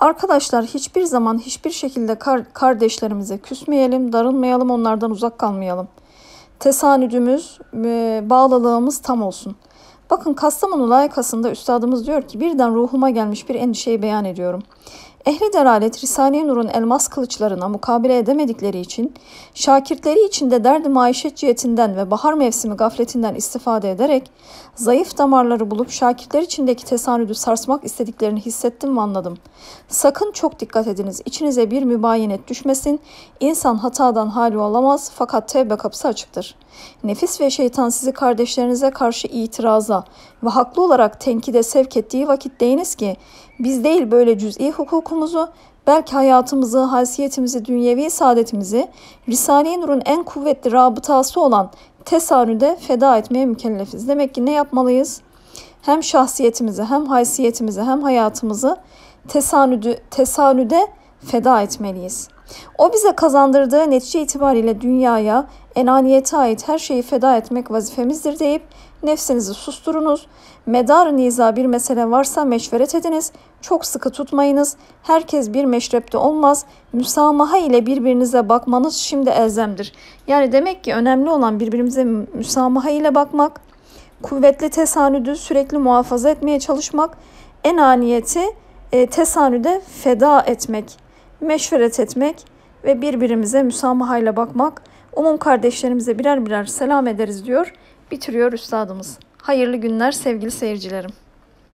Arkadaşlar hiçbir zaman hiçbir şekilde kar- kardeşlerimize küsmeyelim, darılmayalım, onlardan uzak kalmayalım. Tesanüdümüz, e, bağlılığımız tam olsun. Bakın Kastamonu layıkasında üstadımız diyor ki birden ruhuma gelmiş bir endişeyi beyan ediyorum. Ehli delalet Risale-i Nur'un elmas kılıçlarına mukabele edemedikleri için şakirtleri içinde derdi maişet cihetinden ve bahar mevsimi gafletinden istifade ederek zayıf damarları bulup şakirtler içindeki tesanüdü sarsmak istediklerini hissettim ve anladım. Sakın çok dikkat ediniz. İçinize bir mübayinet düşmesin. İnsan hatadan hali olamaz fakat tevbe kapısı açıktır. Nefis ve şeytan sizi kardeşlerinize karşı itiraza ve haklı olarak tenkide sevk ettiği vakit deyiniz ki biz değil böyle cüz'i hukukumuzu, belki hayatımızı, haysiyetimizi, dünyevi saadetimizi Risale-i Nur'un en kuvvetli rabıtası olan tesanüde feda etmeye mükellefiz. Demek ki ne yapmalıyız? Hem şahsiyetimizi, hem haysiyetimizi, hem hayatımızı tesanüdü, tesanüde feda etmeliyiz. O bize kazandırdığı netice itibariyle dünyaya, enaniyete ait her şeyi feda etmek vazifemizdir deyip nefsinizi susturunuz. Medar niza bir mesele varsa meşveret ediniz. Çok sıkı tutmayınız. Herkes bir meşrepte olmaz. Müsamaha ile birbirinize bakmanız şimdi elzemdir. Yani demek ki önemli olan birbirimize müsamaha ile bakmak, kuvvetli tesanüdü sürekli muhafaza etmeye çalışmak, enaniyeti e, tesanüde feda etmek, meşveret etmek ve birbirimize müsamahayla bakmak. Umum kardeşlerimize birer birer selam ederiz diyor. Bitiriyor üstadımız. Hayırlı günler sevgili seyircilerim.